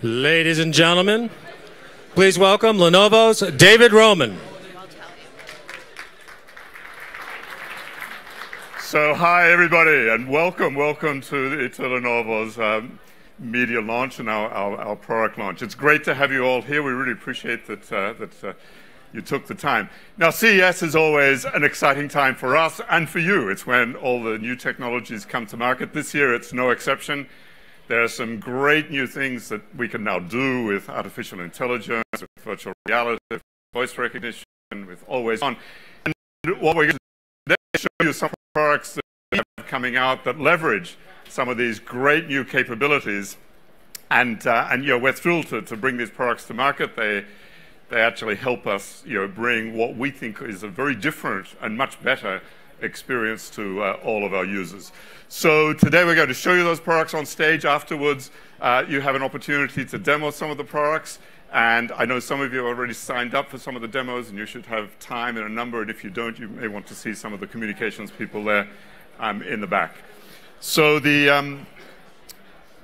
Ladies and gentlemen, please welcome Lenovo's David Roman. So, hi everybody, and welcome, welcome to, to Lenovo's um, media launch and our, our, our, product launch. It's great to have you all here. We really appreciate that, uh, that uh, you took the time. Now, CES is always an exciting time for us and for you. It's when all the new technologies come to market. This year, it's no exception. There are some great new things that we can now do with artificial intelligence, with virtual reality, with voice recognition, with always on. And what we're going to show you some products that we have coming out that leverage some of these great new capabilities. And, uh, and you know, we're thrilled to, to bring these products to market. They, they actually help us you know, bring what we think is a very different and much better experience to uh, all of our users. So today we're going to show you those products on stage. Afterwards, uh, you have an opportunity to demo some of the products. And I know some of you have already signed up for some of the demos, and you should have time and a number. And if you don't, you may want to see some of the communications people there um, in the back. So the um,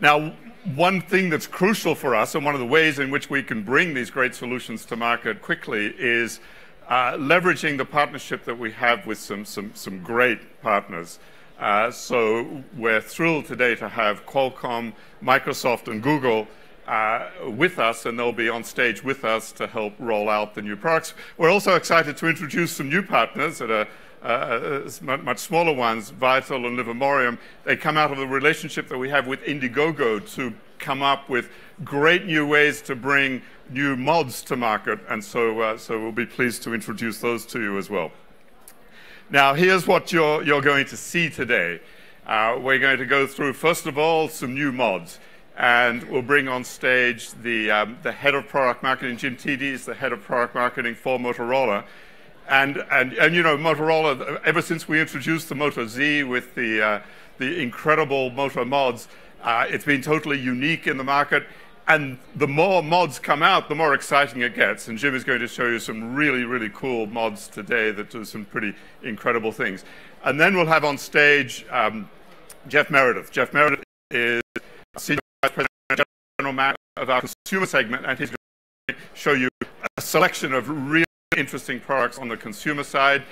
now one thing that's crucial for us, and one of the ways in which we can bring these great solutions to market quickly, is uh, leveraging the partnership that we have with some, some, some great partners. Uh, so we're thrilled today to have Qualcomm, Microsoft, and Google uh, with us, and they'll be on stage with us to help roll out the new products. We're also excited to introduce some new partners that are uh, uh much smaller ones, Vital and Livermorium. They come out of the relationship that we have with Indiegogo to come up with great new ways to bring new mods to market, and so, uh, so we'll be pleased to introduce those to you as well. Now, here's what you're, you're going to see today. Uh, we're going to go through, first of all, some new mods. And we'll bring on stage the, um, the head of product marketing, Jim Teedy is the head of product marketing for Motorola. And, and, and you know, Motorola, ever since we introduced the Moto Z with the, uh, the incredible Moto mods, uh, it's been totally unique in the market. And the more mods come out, the more exciting it gets. And Jim is going to show you some really, really cool mods today that do some pretty incredible things. And then we'll have on stage um, Jeff Meredith. Jeff Meredith is Senior Vice President General Manager of our consumer segment, and he's going to show you a selection of really interesting products on the consumer side.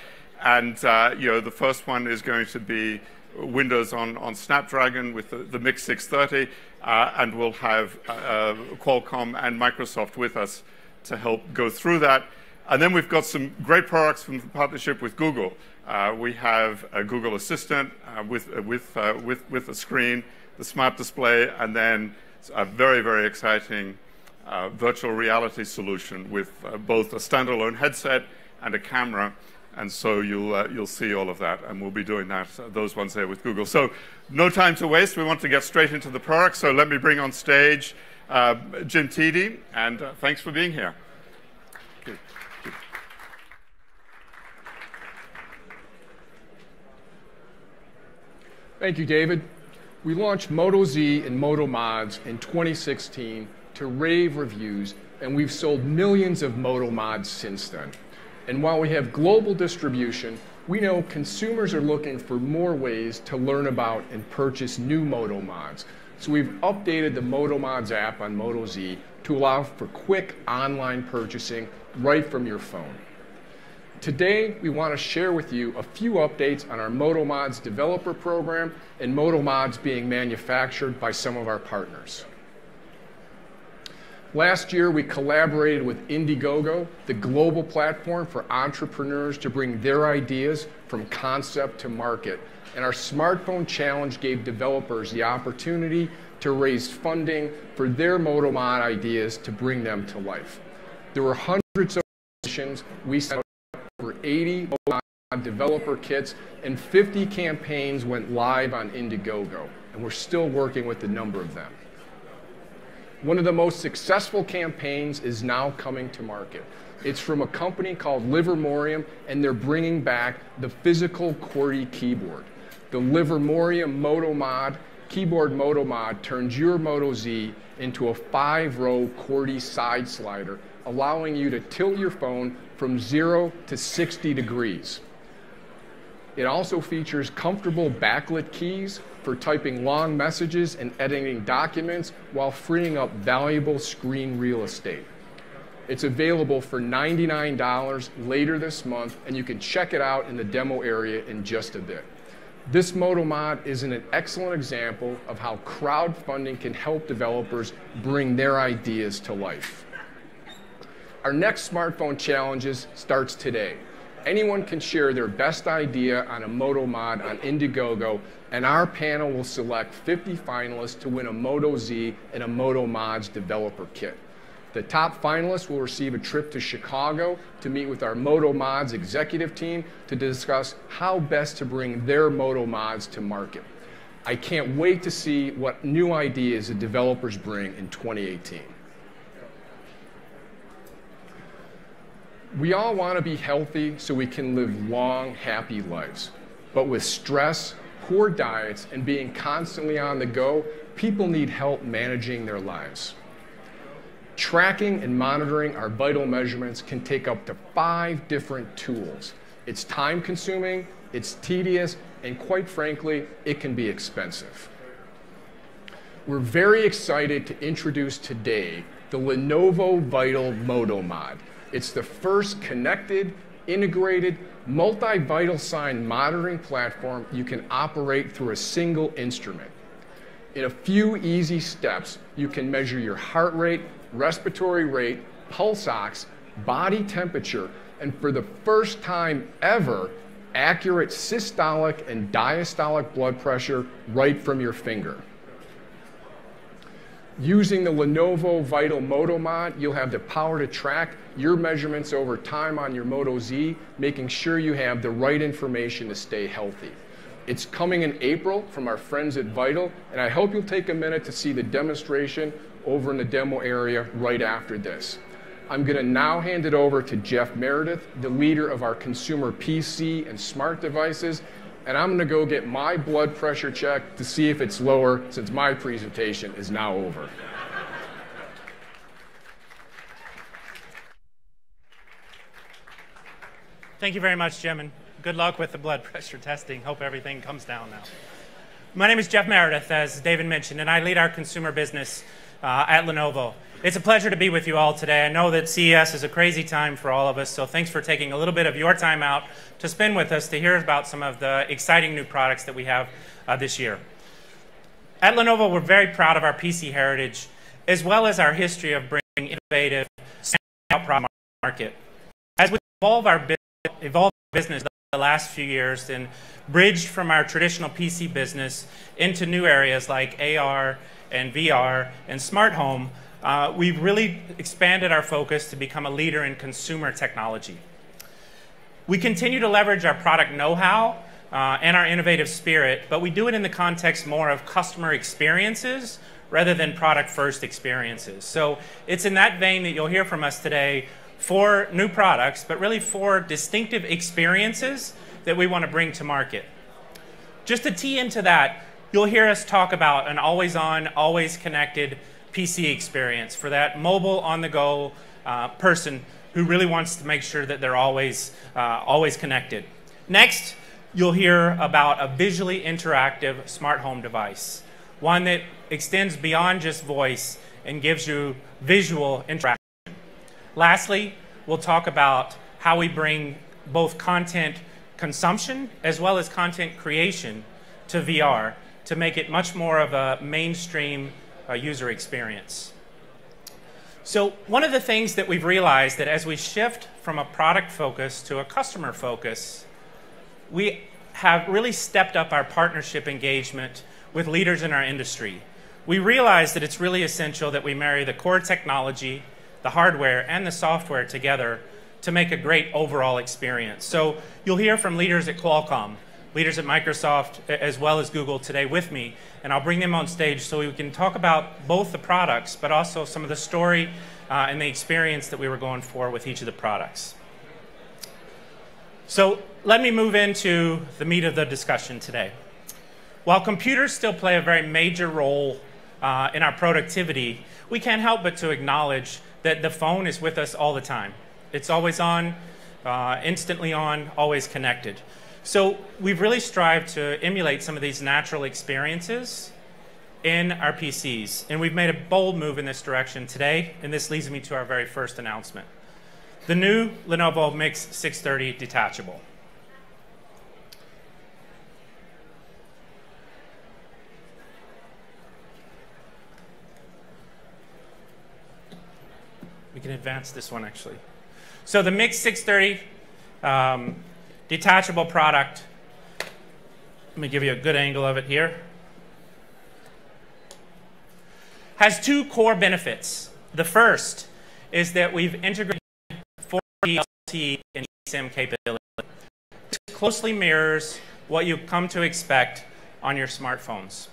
And uh, you know, the first one is going to be Windows on, on Snapdragon with the, the Miix 630, uh, and we'll have uh, uh, Qualcomm and Microsoft with us to help go through that. And then we've got some great products from the partnership with Google. Uh, we have a Google Assistant uh, with, uh, with, with, with a screen, the smart display, and then a very, very exciting virtual reality solution with both a standalone headset and a camera and so you'll, uh, you'll see all of that, and we'll be doing that, uh, those ones there with Google. So no time to waste. We want to get straight into the product. So let me bring on stage uh, Jim Teedy, and uh, thanks for being here. Thank you, David. We launched Moto Z and Moto Mods in 2016 to rave reviews, and we've sold millions of Moto Mods since then. And while we have global distribution, we know consumers are looking for more ways to learn about and purchase new Moto mods. So we've updated the Moto Mods app on Moto Z to allow for quick online purchasing right from your phone. Today, we want to share with you a few updates on our Moto Mods developer program and Moto Mods being manufactured by some of our partners. Last year, we collaborated with Indiegogo, the global platform for entrepreneurs to bring their ideas from concept to market. And our smartphone challenge gave developers the opportunity to raise funding for their Motomod ideas to bring them to life. There were hundreds of missions. We sent over 80 developer kits, and 50 campaigns went live on Indiegogo. And we're still working with a number of them. One of the most successful campaigns is now coming to market. It's from a company called Livermorium, and they're bringing back the physical QWERTY keyboard. The Livermorium Moto Mod keyboard Moto Mod turns your Moto Z into a five-row QWERTY side slider, allowing you to tilt your phone from 0 to 60 degrees. It also features comfortable backlit keys for typing long messages and editing documents while freeing up valuable screen real estate. It's available for $99 later this month, and you can check it out in the demo area in just a bit. This MotoMod is an excellent example of how crowdfunding can help developers bring their ideas to life. Our next smartphone challenges starts today. Anyone can share their best idea on a Moto mod on Indiegogo, and our panel will select 50 finalists to win a Moto Z and a Moto Mods developer kit. The top finalists will receive a trip to Chicago to meet with our Moto Mods executive team to discuss how best to bring their Moto Mods to market. I can't wait to see what new ideas the developers bring in 2018. We all want to be healthy so we can live long, happy lives. But with stress, poor diets, and being constantly on the go, people need help managing their lives. Tracking and monitoring our vital measurements can take up to five different tools. It's time consuming, it's tedious, and quite frankly, it can be expensive. We're very excited to introduce today the Lenovo Vital MotoMod. It's the first connected, integrated, multi-vital sign monitoring platform you can operate through a single instrument. In a few easy steps, you can measure your heart rate, respiratory rate, pulse ox, body temperature, and for the first time ever, accurate systolic and diastolic blood pressure right from your finger. Using the Lenovo Vital Moto Mod, you'll have the power to track your measurements over time on your Moto Z, making sure you have the right information to stay healthy. It's coming in April from our friends at Vital, and I hope you'll take a minute to see the demonstration over in the demo area right after this. I'm going to now hand it over to Jeff Meredith, the leader of our consumer PC and smart devices, and I'm going to go get my blood pressure checked to see if it's lower since my presentation is now over. Thank you very much, Jim, and good luck with the blood pressure testing. Hope everything comes down now. My name is Jeff Meredith, as David mentioned, and I lead our consumer business uh, at Lenovo. It's a pleasure to be with you all today. I know that CES is a crazy time for all of us, so thanks for taking a little bit of your time out to spend with us to hear about some of the exciting new products that we have uh, this year. At Lenovo, we're very proud of our PC heritage, as well as our history of bringing innovative out product market. As we evolve our evolve business the last few years and bridged from our traditional PC business into new areas like AR and VR and smart home, uh, we've really expanded our focus to become a leader in consumer technology. We continue to leverage our product know-how uh, and our innovative spirit, but we do it in the context more of customer experiences rather than product first experiences. So it's in that vein that you'll hear from us today for new products, but really for distinctive experiences that we want to bring to market. Just to tee into that, you'll hear us talk about an always on, always connected PC experience for that mobile on the go uh, person who really wants to make sure that they're always, uh, always connected. Next, you'll hear about a visually interactive smart home device, one that extends beyond just voice and gives you visual interaction. Lastly, we'll talk about how we bring both content consumption as well as content creation to VR to make it much more of a mainstream user experience. So one of the things that we've realized that as we shift from a product focus to a customer focus, we have really stepped up our partnership engagement with leaders in our industry. We realize that it's really essential that we marry the core technology, the hardware, and the software together to make a great overall experience. So you'll hear from leaders at Qualcomm, leaders at Microsoft as well as Google today with me, and I'll bring them on stage so we can talk about both the products, but also some of the story uh, and the experience that we were going for with each of the products. So let me move into the meat of the discussion today. While computers still play a very major role uh, in our productivity, we can't help but to acknowledge that the phone is with us all the time. It's always on, uh, instantly on, always connected. So we've really strived to emulate some of these natural experiences in our PCs. And we've made a bold move in this direction today, and this leads me to our very first announcement. The new Lenovo Miix 630 detachable. We can advance this one actually. So the Miix 630 um, detachable product, let me give you a good angle of it here, has two core benefits. The first is that we've integrated 4G LTE and eSIM capability. It closely mirrors what you've come to expect on your smartphones.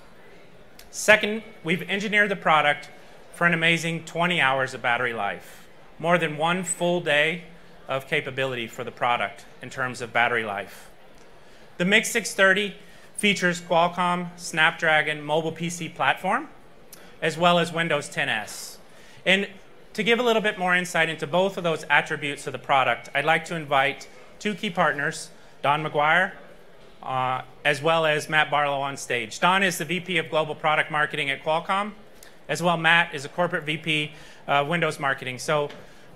Second, we've engineered the product for an amazing 20 hours of battery life, more than one full day of capability for the product in terms of battery life. The Miix 630 features Qualcomm Snapdragon mobile PC platform, as well as Windows 10S. And to give a little bit more insight into both of those attributes of the product, I'd like to invite two key partners, Don McGuire, uh, as well as Matt Barlow on stage. Don is the VP of Global Product Marketing at Qualcomm. As well, Matt is a corporate VP uh, Windows Marketing. So,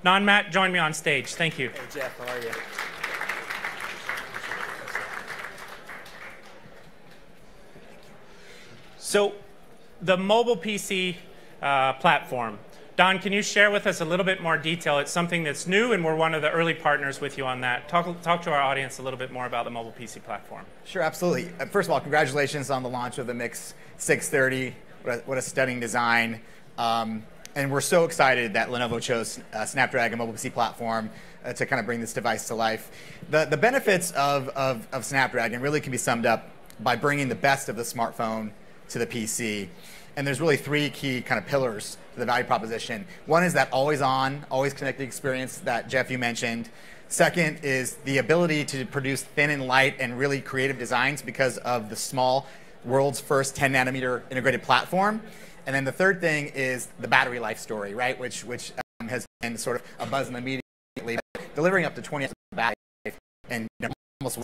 Don, Matt, join me on stage. Thank you. Hey, Jeff, how are you? So, the mobile PC uh, platform. Don, can you share with us a little bit more detail? It's something that's new, and we're one of the early partners with you on that. Talk, talk to our audience a little bit more about the mobile PC platform. Sure, absolutely. Uh, first of all, congratulations on the launch of the Miix 630. What a, what a stunning design. Um, and we're so excited that Lenovo chose uh, Snapdragon mobile PC platform uh, to kind of bring this device to life. The, the benefits of, of, of Snapdragon really can be summed up by bringing the best of the smartphone to the PC. And there's really three key kind of pillars to the value proposition. One is that always on, always connected experience that Jeff you mentioned. Second is the ability to produce thin and light and really creative designs because of the small world's first 10 nanometer integrated platform. And then the third thing is the battery life story, right? Which which um, has been sort of a buzz in the media lately, delivering up to 20 hours of battery life and you know, almost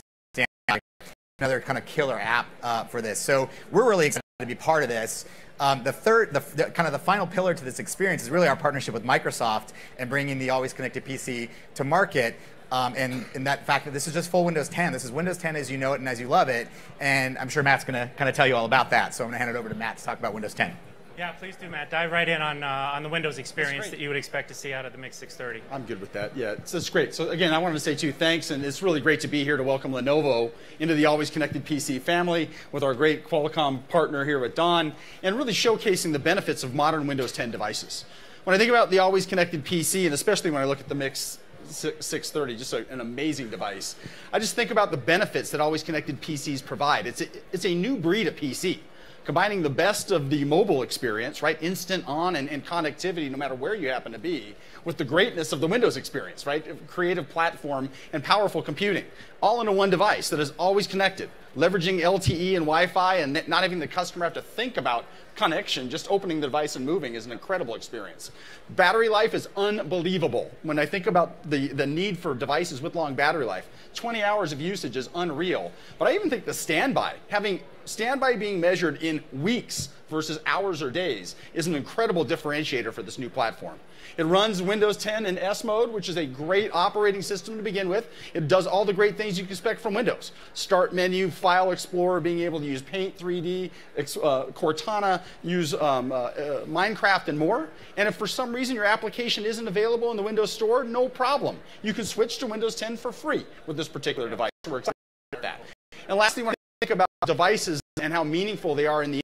another kind of killer app uh, for this. So we're really excited to be part of this. Um, the third, the, the, kind of the final pillar to this experience is really our partnership with Microsoft and bringing the always connected PC to market. Um, and, and that fact that this is just full Windows 10. This is Windows 10 as you know it and as you love it. And I'm sure Matt's going to kind of tell you all about that. So I'm going to hand it over to Matt to talk about Windows 10. Yeah, please do, Matt. Dive right in on, uh, on the Windows experience that you would expect to see out of the Miix 630. I'm good with that. Yeah, it's, it's great. So again, I wanted to say too, thanks, and it's really great to be here to welcome Lenovo into the Always Connected PC family with our great Qualcomm partner here at Don, and really showcasing the benefits of modern Windows 10 devices. When I think about the Always Connected PC, and especially when I look at the Miix 630, just a, an amazing device. I just think about the benefits that always connected PCs provide. It's a, it's a new breed of PC combining the best of the mobile experience, right? Instant on and, and, connectivity no matter where you happen to be, with the greatness of the Windows experience, right? Creative platform and powerful computing, all into one device that is always connected, leveraging LTE and Wi Fi, and not having the customer have to think about connection, just opening the device and moving is an incredible experience. Battery life is unbelievable. When I think about the, the need for devices with long battery life, 20 hours of usage is unreal. But I even think the standby, having standby being measured in weeks versus hours or days is an incredible differentiator for this new platform. It runs Windows 10 in S mode, which is a great operating system to begin with. It does all the great things you can expect from Windows. Start menu, File Explorer, being able to use Paint 3D, uh, Cortana, use um, uh, uh, Minecraft, and more. And if for some reason your application isn't available in the Windows Store, no problem. You can switch to Windows 10 for free with this particular device. We're excited about that. And lastly, think about devices and how meaningful they are in the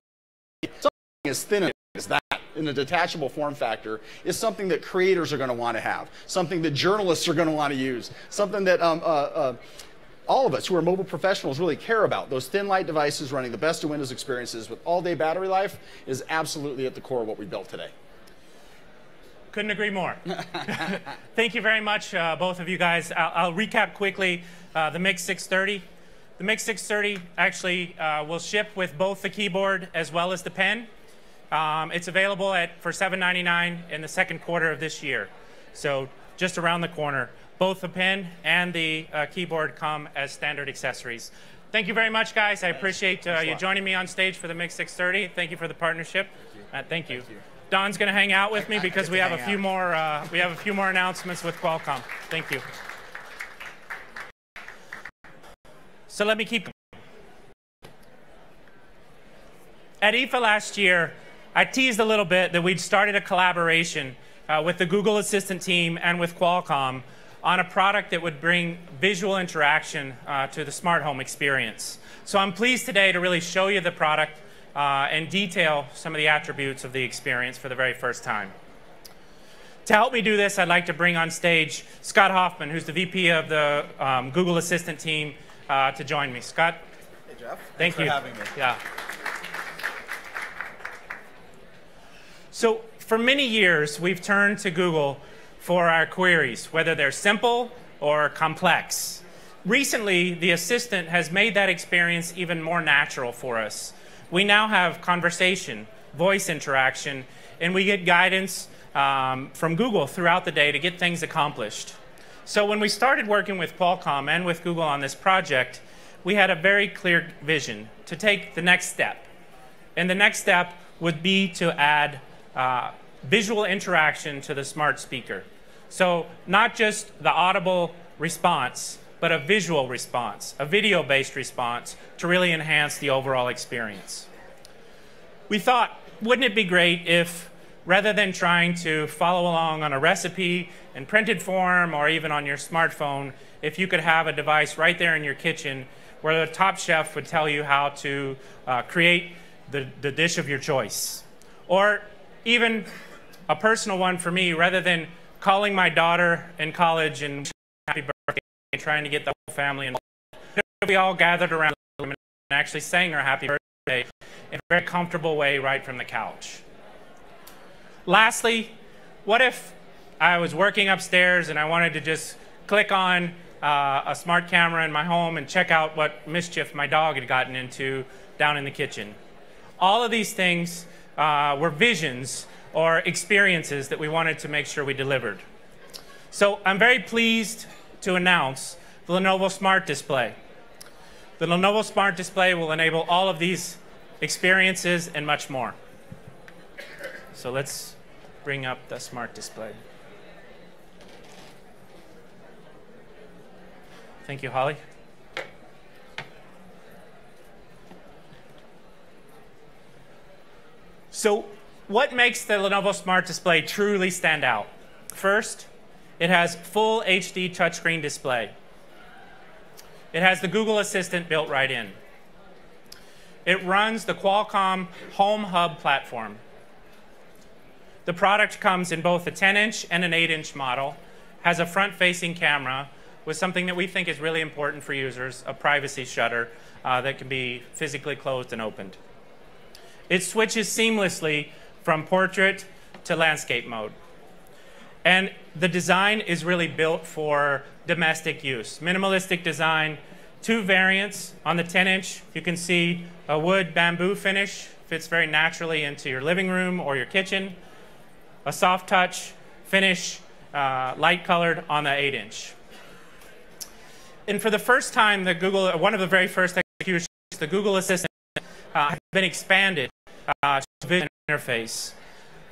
something as thin as that in a detachable form factor is something that creators are going to want to have, something that journalists are going to want to use, something that um, uh, uh, all of us who are mobile professionals really care about. Those thin light devices running the best of Windows experiences with all day battery life is absolutely at the core of what we built today. Couldn't agree more. Thank you very much, uh, both of you guys. I'll, I'll recap quickly uh, the Miix 630. The Miix 630 actually uh, will ship with both the keyboard as well as the pen. Um, it's available at for $7.99 in the second quarter of this year. So just around the corner. both the pen and the uh, keyboard come as standard accessories. Thank you very much, guys. I appreciate uh, you joining me on stage for the Miix 630. Thank you for the partnership. Uh, thank you. Thank you. Don's going to hang out with me because we have a few out. more. Uh, we have a few more announcements with Qualcomm. Thank you. So let me keep. At IFA last year, I teased a little bit that we'd started a collaboration uh, with the Google Assistant team and with Qualcomm on a product that would bring visual interaction uh, to the smart home experience. So I'm pleased today to really show you the product uh, and detail some of the attributes of the experience for the very first time. To help me do this, I'd like to bring on stage Scott Huffman, who's the VP of the um, Google Assistant team, uh, to join me. Scott? Hey, Jeff. Thank Thanks you. for having me. Yeah. So for many years, we've turned to Google for our queries, whether they're simple or complex. Recently, the Assistant has made that experience even more natural for us. We now have conversation, voice interaction, and we get guidance um, from Google throughout the day to get things accomplished. So when we started working with Qualcomm and with Google on this project, we had a very clear vision to take the next step. And the next step would be to add uh, visual interaction to the smart speaker. So not just the audible response, but a visual response, a video-based response to really enhance the overall experience. We thought, wouldn't it be great if rather than trying to follow along on a recipe in printed form or even on your smartphone, if you could have a device right there in your kitchen where the top chef would tell you how to uh, create the, the dish of your choice. Or even a personal one for me, rather than calling my daughter in college and happy birthday and trying to get the whole family involved, we all gathered around and actually sang our happy birthday in a very comfortable way right from the couch. Lastly, what if I was working upstairs and I wanted to just click on uh, a smart camera in my home and check out what mischief my dog had gotten into down in the kitchen? All of these things uh, were visions or experiences that we wanted to make sure we delivered. So I'm very pleased to announce the Lenovo Smart Display. The Lenovo Smart Display will enable all of these experiences and much more. So let's bring up the Smart Display. Thank you, Holly. So what makes the Lenovo Smart Display truly stand out? First, it has full HD touchscreen display. It has the Google Assistant built right in. It runs the Qualcomm Home Hub platform. The product comes in both a 10-inch and an 8-inch model, has a front-facing camera with something that we think is really important for users, a privacy shutter uh, that can be physically closed and opened. It switches seamlessly from portrait to landscape mode. And the design is really built for domestic use. Minimalistic design, two variants. On the 10 inch, you can see a wood bamboo finish, fits very naturally into your living room or your kitchen. A soft touch finish, uh, light colored on the 8 inch. And for the first time, the Google, one of the very first executions, the Google Assistant uh, has been expanded uh, vision interface.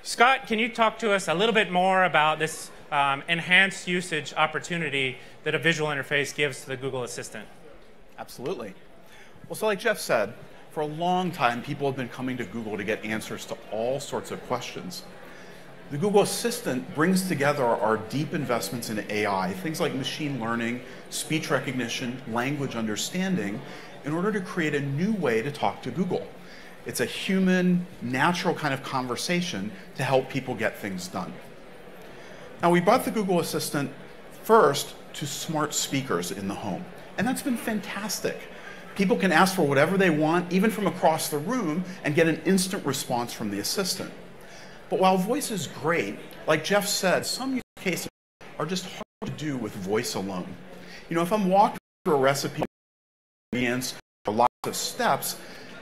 Scott, can you talk to us a little bit more about this um, enhanced usage opportunity that a visual interface gives to the Google Assistant? Absolutely. Well, so like Jeff said, for a long time, people have been coming to Google to get answers to all sorts of questions. The Google Assistant brings together our deep investments in AI, things like machine learning, speech recognition, language understanding, in order to create a new way to talk to Google. It's a human, natural kind of conversation to help people get things done. Now, we brought the Google Assistant first to smart speakers in the home, and that's been fantastic. People can ask for whatever they want, even from across the room, and get an instant response from the assistant. But while voice is great, like Jeff said, some use cases are just hard to do with voice alone. You know, if I'm walking through a recipe, or lots of steps,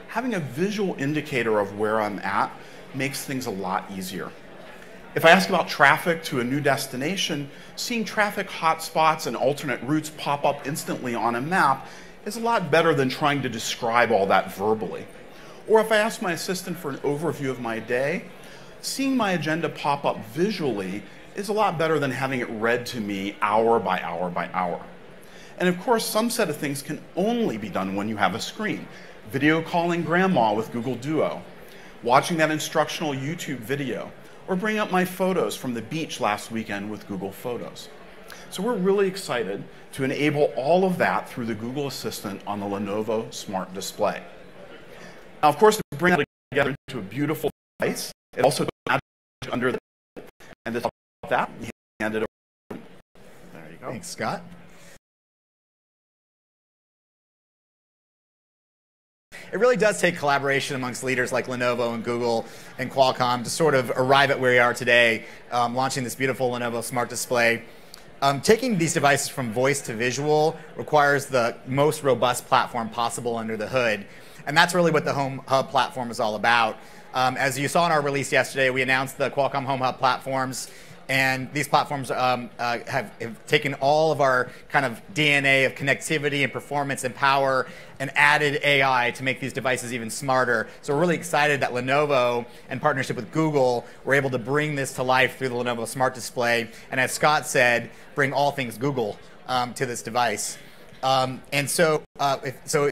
having a visual indicator of where I'm at makes things a lot easier. If I ask about traffic to a new destination, seeing traffic hotspots and alternate routes pop up instantly on a map is a lot better than trying to describe all that verbally. Or if I ask my assistant for an overview of my day, seeing my agenda pop up visually is a lot better than having it read to me hour by hour by hour. And of course, some set of things can only be done when you have a screen. Video calling grandma with Google Duo, watching that instructional YouTube video, or bring up my photos from the beach last weekend with Google Photos. So we're really excited to enable all of that through the Google Assistant on the Lenovo Smart Display. Now, of course, to bring that together into a beautiful device, it also under the and top that, hand it over. There you go. Thanks, Scott. It really does take collaboration amongst leaders like Lenovo and Google and Qualcomm to sort of arrive at where we are today, um, launching this beautiful Lenovo Smart Display. Um, taking these devices from voice to visual requires the most robust platform possible under the hood. And that's really what the Home Hub platform is all about. Um, as you saw in our release yesterday, we announced the Qualcomm Home Hub platforms and these platforms um, uh, have, have, taken all of our kind of DNA of connectivity and performance and power and added AI to make these devices even smarter. So we're really excited that Lenovo, in partnership with Google, were able to bring this to life through the Lenovo Smart Display. And as Scott said, bring all things Google um, to this device. Um, and so, uh, if, so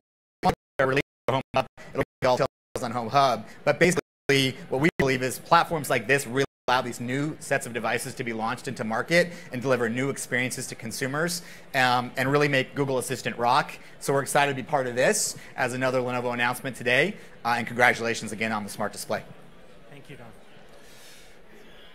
release Home Hub, it'll be all on Home Hub. But basically, what we believe is platforms like this really allow these new sets of devices to be launched into market and deliver new experiences to consumers um, and really make Google Assistant rock. So we're excited to be part of this as another Lenovo announcement today. Uh, and congratulations again on the smart display. Thank you, Don.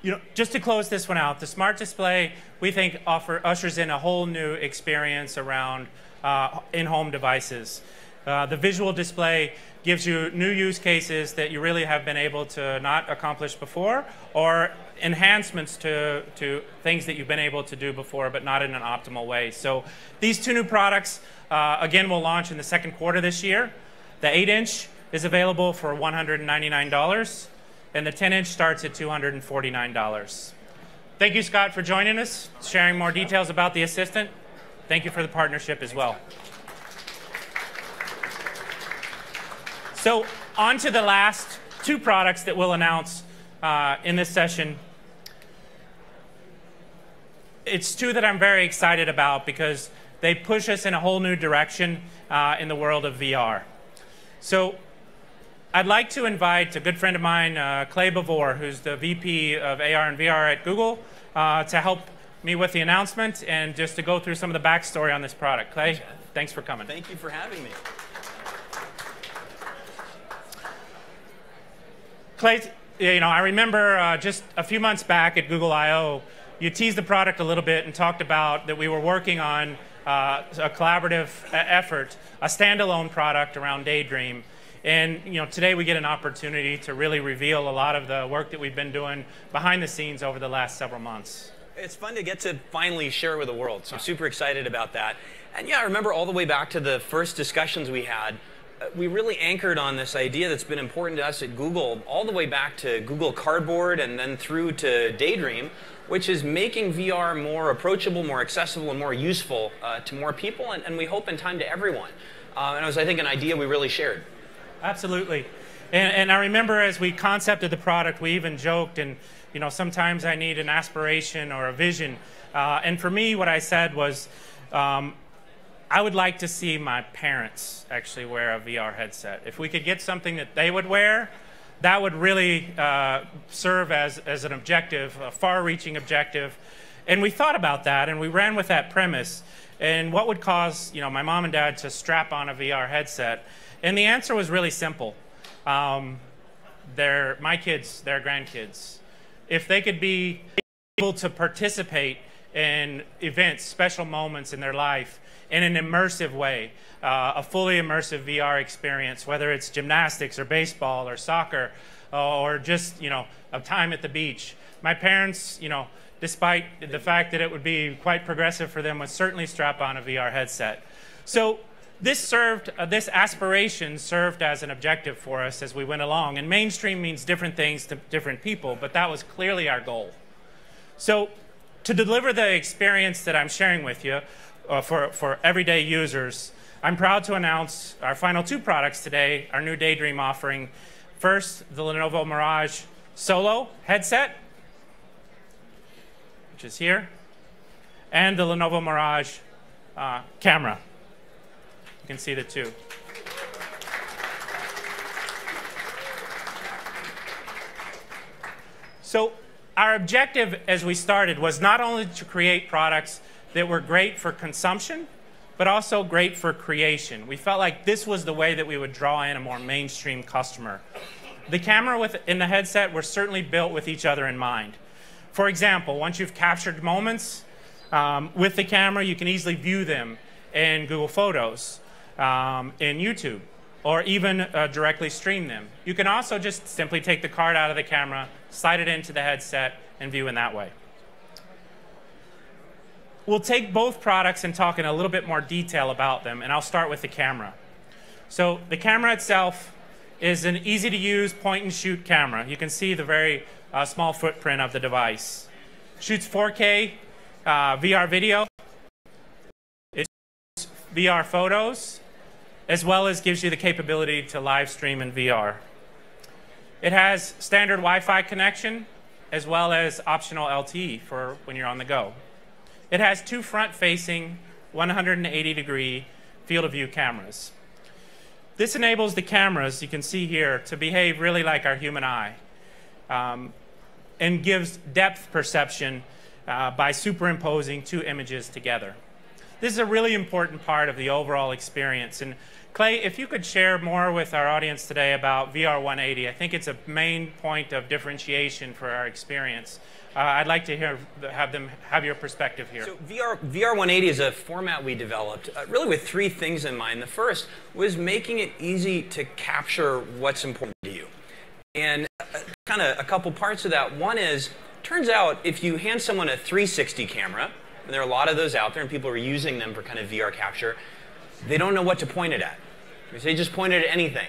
You know, just to close this one out, the smart display we think offer ushers in a whole new experience around uh, in-home devices. Uh, the visual display gives you new use cases that you really have been able to not accomplish before or enhancements to, to things that you've been able to do before but not in an optimal way. So these two new products, uh, again, will launch in the second quarter this year. The 8-inch is available for $199 and the 10-inch starts at $249. Thank you, Scott, for joining us, sharing more details about the Assistant. Thank you for the partnership as well. So on to the last two products that we'll announce uh, in this session. It's two that I'm very excited about because they push us in a whole new direction uh, in the world of VR. So I'd like to invite a good friend of mine, uh, Clay Bavor, who's the VP of AR and VR at Google, uh, to help me with the announcement and just to go through some of the backstory on this product. Clay, thanks for coming. Thank you for having me. Clay, you know, I remember uh, just a few months back at Google I/O, you teased the product a little bit and talked about that we were working on uh, a collaborative effort, a standalone product around Daydream. And you know, today we get an opportunity to really reveal a lot of the work that we've been doing behind the scenes over the last several months. It's fun to get to finally share with the world. So I'm super excited about that. And yeah, I remember all the way back to the first discussions we had we really anchored on this idea that's been important to us at Google, all the way back to Google Cardboard and then through to Daydream, which is making VR more approachable, more accessible, and more useful uh, to more people, and, and, we hope in time to everyone. Uh, and it was, I think, an idea we really shared. Absolutely. And, and, I remember as we concepted the product, we even joked, and you know, sometimes I need an aspiration or a vision. Uh, and for me, what I said was, um, I would like to see my parents actually wear a VR headset. If we could get something that they would wear, that would really uh, serve as, as an objective, a far reaching objective. And we thought about that and we ran with that premise. And what would cause you know, my mom and dad to strap on a VR headset? And the answer was really simple. Um, my kids, their grandkids. If they could be able to participate in events, special moments in their life, in an immersive way, uh, a fully immersive VR experience, whether it's gymnastics or baseball or soccer uh, or just, you know, a time at the beach. My parents, you know, despite the fact that it would be quite progressive for them, would certainly strap on a VR headset. So this served, uh, this aspiration served as an objective for us as we went along. And mainstream means different things to different people, but that was clearly our goal. So to deliver the experience that I'm sharing with you uh, for, for everyday users, I'm proud to announce our final two products today, our new Daydream offering. First, the Lenovo Mirage Solo headset, which is here, and the Lenovo Mirage uh, camera You can see the two. So our objective as we started was not only to create products that were great for consumption, but also great for creation. We felt like this was the way that we would draw in a more mainstream customer. The camera with, in the headset were certainly built with each other in mind. For example, once you've captured moments um, with the camera, you can easily view them in Google Photos um, in YouTube or even uh, directly stream them. You can also just simply take the card out of the camera, slide it into the headset, and view in that way. We'll take both products and talk in a little bit more detail about them, and I'll start with the camera. So the camera itself is an easy to use point and shoot camera. You can see the very uh, small footprint of the device. Shoots 4K uh, VR video. It shoots VR photos as well as gives you the capability to live stream in VR. It has standard Wi-Fi connection, as well as optional LTE for when you're on the go. It has two front-facing 180-degree field of view cameras. This enables the cameras, you can see here, to behave really like our human eye um, and gives depth perception uh, by superimposing two images together. This is a really important part of the overall experience. And Clay, if you could share more with our audience today about VR 180, I think it's a main point of differentiation for our experience. Uh, I'd like to hear, have them have your perspective here. So VR, VR 180 is a format we developed uh, really with three things in mind. The first was making it easy to capture what's important to you. And uh, kind of a couple parts of that. One is, turns out if you hand someone a 360 camera, and there are a lot of those out there and people are using them for kind of VR capture, they don't know what to point it at. They just point it at anything.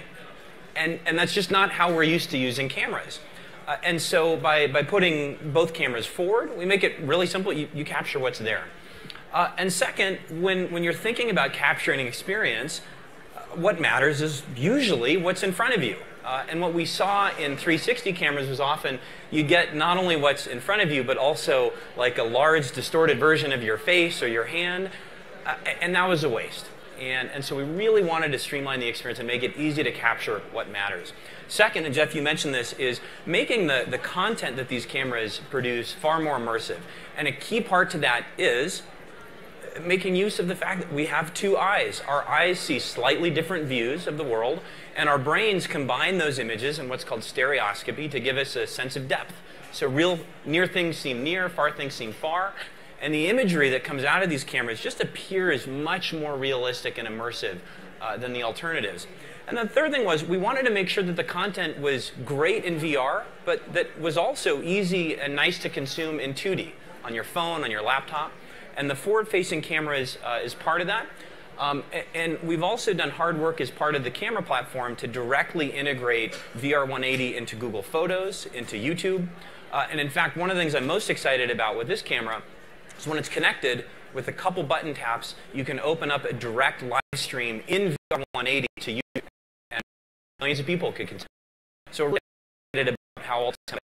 And, and that's just not how we're used to using cameras. Uh, and so by, by putting both cameras forward, we make it really simple. You, you capture what's there. Uh, and second, when, when you're thinking about capturing an experience, uh, what matters is usually what's in front of you. Uh, and what we saw in 360 cameras was often you get not only what's in front of you, but also like a large distorted version of your face or your hand. Uh, and that was a waste. And, and so we really wanted to streamline the experience and make it easy to capture what matters. Second, and Jeff, you mentioned this, is making the, the content that these cameras produce far more immersive. And a key part to that is making use of the fact that we have two eyes. Our eyes see slightly different views of the world, and our brains combine those images in what's called stereoscopy to give us a sense of depth. So real near things seem near, far things seem far, and the imagery that comes out of these cameras just appears much more realistic and immersive uh, than the alternatives. And the third thing was we wanted to make sure that the content was great in VR, but that was also easy and nice to consume in 2D on your phone, on your laptop. And the forward-facing camera is, uh, is part of that. Um, and we've also done hard work as part of the camera platform to directly integrate VR 180 into Google Photos, into YouTube. Uh, and in fact, one of the things I'm most excited about with this camera is when it's connected with a couple button taps, you can open up a direct live stream in VR 180 to YouTube, and millions of people could consume. So we're really excited about how all this.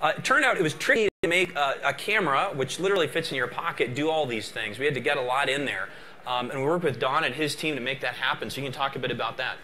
Uh, it turned out it was tricky to make a, a, camera, which literally fits in your pocket, do all these things. We had to get a lot in there. Um, and we worked with Don and his team to make that happen. So you can talk a bit about that.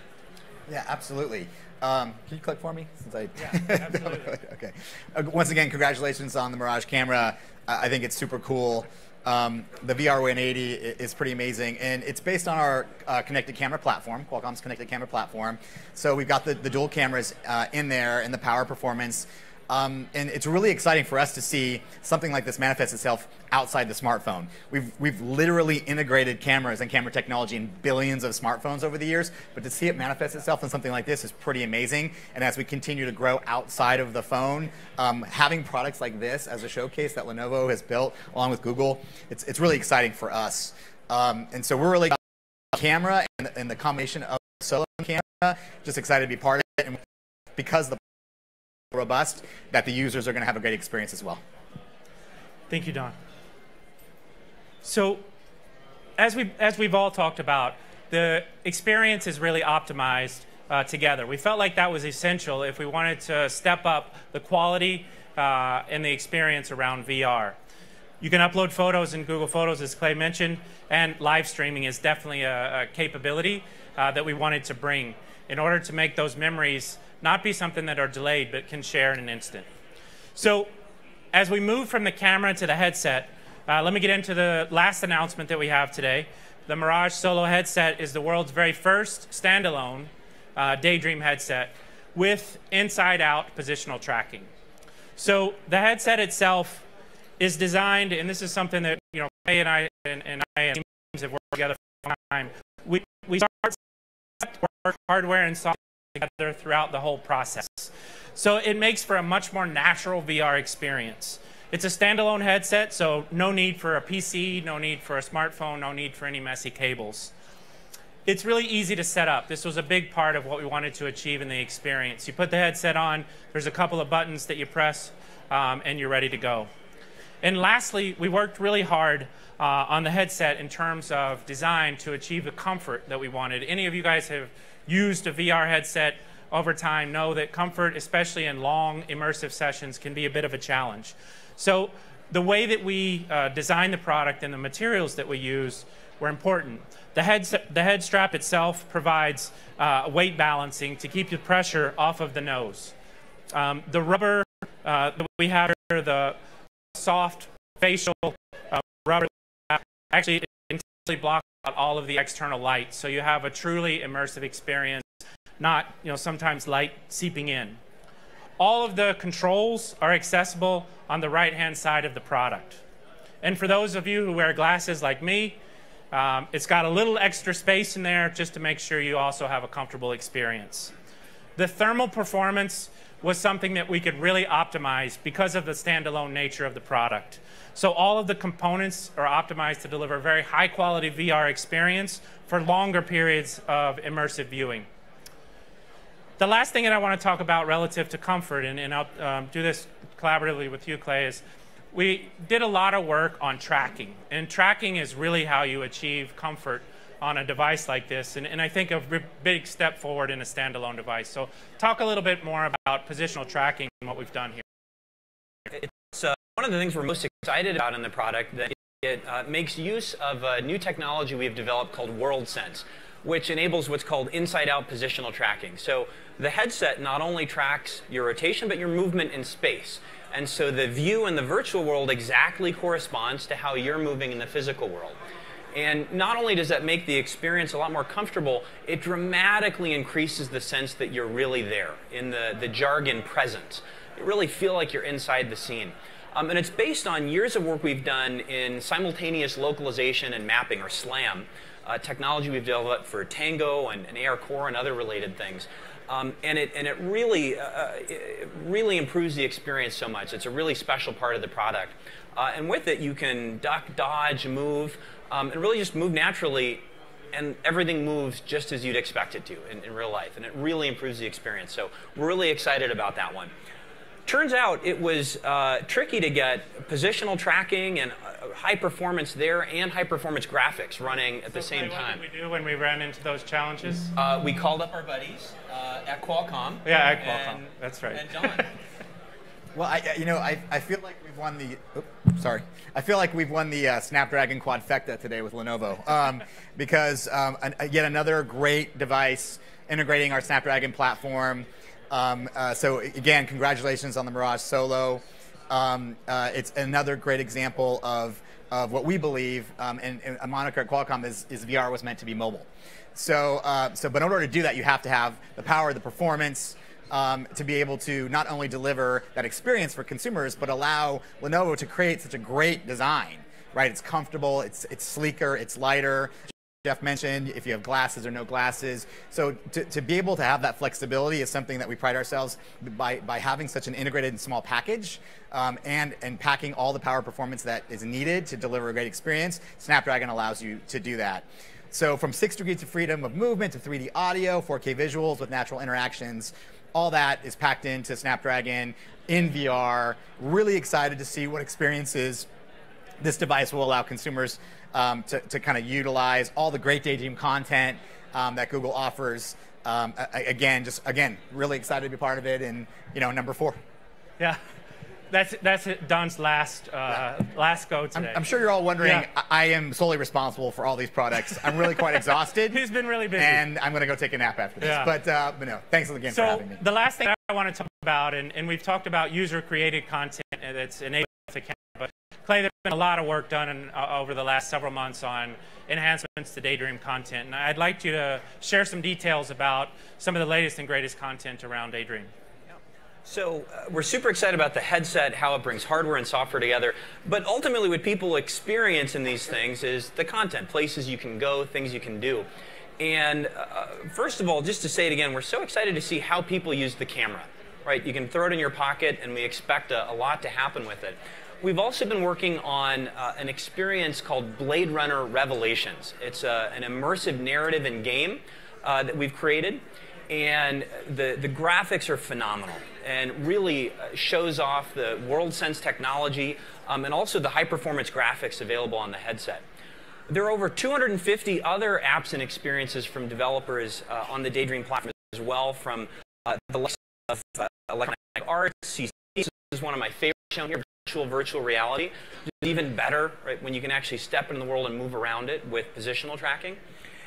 Yeah, absolutely. Um, can you click for me? Since I yeah, absolutely. okay. Uh, once again, congratulations on the Mirage camera. I think it's super cool. Um, the VR 180 is pretty amazing, and it's based on our uh, connected camera platform, Qualcomm's connected camera platform. So we've got the, the dual cameras uh, in there and the power performance. Um, and it's really exciting for us to see something like this manifest itself outside the smartphone. We've, we've literally integrated cameras and camera technology in billions of smartphones over the years, but to see it manifest itself in something like this is pretty amazing. And as we continue to grow outside of the phone, um, having products like this as a showcase that Lenovo has built along with Google, it's, it's really exciting for us. Um, and so we're really camera and the, and the combination of solo camera. Just excited to be part of it, and because the robust, that the users are going to have a great experience as well. Thank you, Don. So, as we as we've all talked about, the experience is really optimized uh, together. We felt like that was essential if we wanted to step up the quality uh, and the experience around VR. You can upload photos in Google Photos, as Clay mentioned, and live streaming is definitely a, a capability uh, that we wanted to bring in order to make those memories not be something that are delayed but can share in an instant. So, as we move from the camera to the headset, uh, let me get into the last announcement that we have today. The Mirage Solo headset is the world's very first standalone uh, Daydream headset with inside-out positional tracking. So the headset itself is designed, and this is something that you know Clay and I and, and I and teams have worked together for a long time. We we start hardware and software together throughout the whole process. So it makes for a much more natural VR experience. It's a standalone headset, so no need for a PC, no need for a smartphone, no need for any messy cables. It's really easy to set up. This was a big part of what we wanted to achieve in the experience. You put the headset on, there's a couple of buttons that you press, um, and you're ready to go. And lastly, we worked really hard uh, on the headset in terms of design to achieve the comfort that we wanted. Any of you guys have used a VR headset over time know that comfort, especially in long immersive sessions, can be a bit of a challenge. So the way that we uh, design the product and the materials that we use were important. The head, the head strap itself provides uh, weight balancing to keep the pressure off of the nose. Um, the rubber uh, that we have here, the soft facial uh, rubber, actually intentionally blocks all of the external light, so you have a truly immersive experience, not you know sometimes light seeping in. All of the controls are accessible on the right-hand side of the product. And for those of you who wear glasses like me, um, it's got a little extra space in there just to make sure you also have a comfortable experience. The thermal performance was something that we could really optimize because of the standalone nature of the product. So all of the components are optimized to deliver a very high quality VR experience for longer periods of immersive viewing. The last thing that I want to talk about relative to comfort, and, and I'll um, do this collaboratively with you, Clay, is we did a lot of work on tracking. And tracking is really how you achieve comfort on a device like this. And, and I think a big step forward in a standalone device. So talk a little bit more about positional tracking and what we've done here. It's uh, one of the things we're most excited about in the product that it uh, makes use of a new technology we've developed called WorldSense which enables what's called inside-out positional tracking. So the headset not only tracks your rotation, but your movement in space. And so the view in the virtual world exactly corresponds to how you're moving in the physical world. And not only does that make the experience a lot more comfortable, it dramatically increases the sense that you're really there, in the, the jargon present. You really feel like you're inside the scene. Um, and it's based on years of work we've done in simultaneous localization and mapping, or SLAM, uh, technology we've developed for Tango and, and ARCore and other related things. Um, and it and it really uh, uh, it really improves the experience so much. It's a really special part of the product, uh, and with it you can duck, dodge, move, um, and really just move naturally, and everything moves just as you'd expect it to in, in real life, and it really improves the experience. So we're really excited about that one. Turns out it was uh, tricky to get positional tracking and uh, high performance there and high performance graphics running at so the same Clay, time. What did we do when we ran into those challenges? Uh, we called up our buddies uh, at Qualcomm. Yeah, at Qualcomm. And, That's right. And Don. well, I, you know, I, I feel like we've won the. Oops, sorry, I feel like we've won the uh, Snapdragon Quadfecta today with Lenovo um, because um, an, yet another great device integrating our Snapdragon platform. Um, uh, so again, congratulations on the Mirage Solo. Um, uh, it's another great example of, of what we believe, um, and, and, a moniker at Qualcomm is, is VR was meant to be mobile. So, uh, so, but in order to do that, you have to have the power, the performance, um, to be able to not only deliver that experience for consumers, but allow Lenovo to create such a great design. Right? It's comfortable, it's it's sleeker, it's lighter. Jeff mentioned, if you have glasses or no glasses. So to, to be able to have that flexibility is something that we pride ourselves by, by having such an integrated and small package um, and, and packing all the power performance that is needed to deliver a great experience. Snapdragon allows you to do that. So from six degrees of freedom of movement to 3D audio, 4K visuals with natural interactions, all that is packed into Snapdragon in VR. Really excited to see what experiences this device will allow consumers um, to, to kind of utilize all the great Daydream content um, that Google offers. Um, again, just again, really excited to be part of it. And you know, number four. Yeah. That's that's Don's last uh, last go today. I'm, I'm, sure you're all wondering. Yeah. I, I, am solely responsible for all these products. I'm really quite exhausted. He's been really busy, and I'm going to go take a nap after this. Yeah. But uh, but no, thanks again so for having me. the last thing I want to talk about, and, and we've talked about user-created content that's enabled with the camera, but Clay, there's been a lot of work done in, uh, over the last several months on enhancements to Daydream content, and I'd like you to share some details about some of the latest and greatest content around Daydream. So uh, we're super excited about the headset, how it brings hardware and software together. But ultimately, what people experience in these things is the content, places you can go, things you can do. And uh, first of all, just to say it again, we're so excited to see how people use the camera. Right, you can throw it in your pocket, and we expect a, a lot to happen with it. We've also been working on uh, an experience called Blade Runner Revelations. It's uh, an immersive narrative and game uh, that we've created, and the, the graphics are phenomenal and really uh, shows off the WorldSense technology um, and also the high performance graphics available on the headset. There are over 250 other apps and experiences from developers uh, on the Daydream platform as well, from uh, the likes of Electronic Arts, CC, this is one of my favorites shown here, virtual virtual reality. Even better, right, when you can actually step into the world and move around it with positional tracking.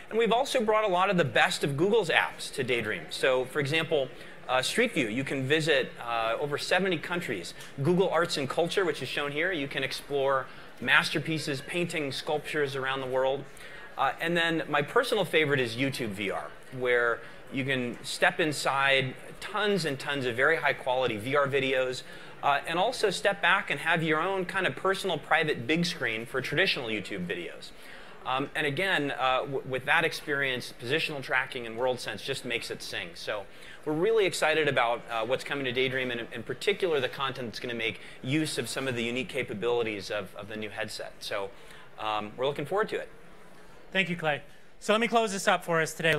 And we've also brought a lot of the best of Google's apps to Daydream. So, for example, uh, Street View, you can visit uh, over 70 countries. Google Arts and Culture, which is shown here, you can explore masterpieces, paintings, sculptures around the world. Uh, and then my personal favorite is YouTube VR, where you can step inside tons and tons of very high quality VR videos uh, and also step back and have your own kind of personal private big screen for traditional YouTube videos. Um, and again, uh, with that experience, positional tracking and world sense just makes it sing. So we're really excited about uh, what's coming to Daydream, and in particular, the content that's going to make use of some of the unique capabilities of, of the new headset. So um, we're looking forward to it. Thank you, Clay. So let me close this up for us today.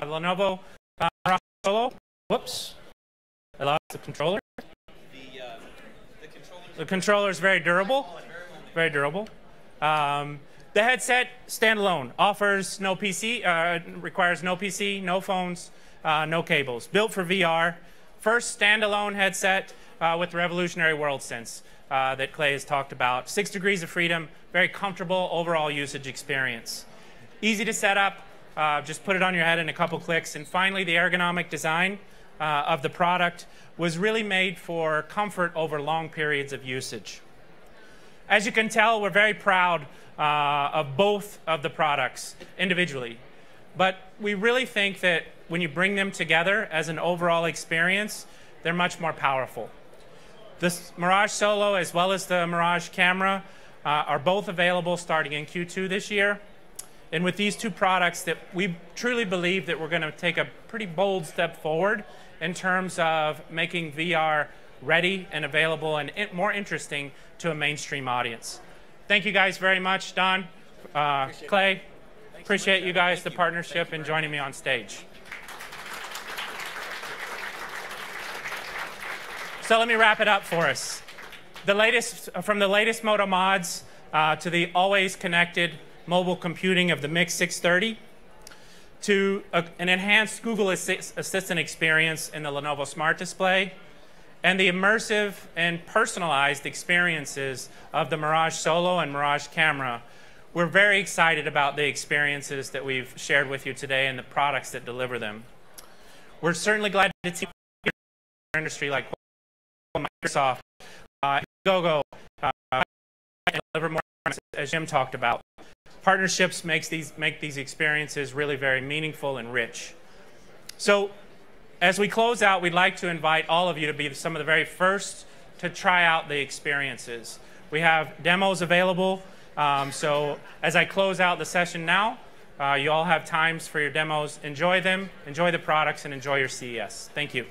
Lenovo uh, Solo. Whoops. I lost the controller. The controller is very durable, very durable. Um, the headset, standalone, offers no PC, uh, requires no PC, no phones, uh, no cables. Built for VR. First standalone headset uh, with revolutionary WorldSense uh, that Clay has talked about. Six degrees of freedom, very comfortable overall usage experience. Easy to set up, uh, just put it on your head in a couple clicks. And finally, the ergonomic design uh, of the product was really made for comfort over long periods of usage. As you can tell, we're very proud uh, of both of the products individually. But we really think that when you bring them together as an overall experience, they're much more powerful. This Mirage Solo as well as the Mirage camera uh, are both available starting in Q2 this year. And with these two products that we truly believe that we're going to take a pretty bold step forward in terms of making VR ready and available and more interesting to a mainstream audience. Thank you guys very much, Don, uh, Clay. Appreciate you guys, the partnership, and joining me on stage. So let me wrap it up for us. The latest, from the latest Moto mods uh, to the always connected mobile computing of the Miix 630 to a, an enhanced Google Assistant experience in the Lenovo Smart Display, and the immersive and personalized experiences of the Mirage Solo and Mirage Camera. We're very excited about the experiences that we've shared with you today and the products that deliver them. We're certainly glad to see industry like Microsoft, uh, Google, uh, deliver more as Jim talked about. Partnerships makes these, make these experiences really very meaningful and rich. So as we close out, we'd like to invite all of you to be some of the very first to try out the experiences. We have demos available. Um, so as I close out the session now, uh, you all have times for your demos. Enjoy them, enjoy the products, and enjoy your CES. Thank you.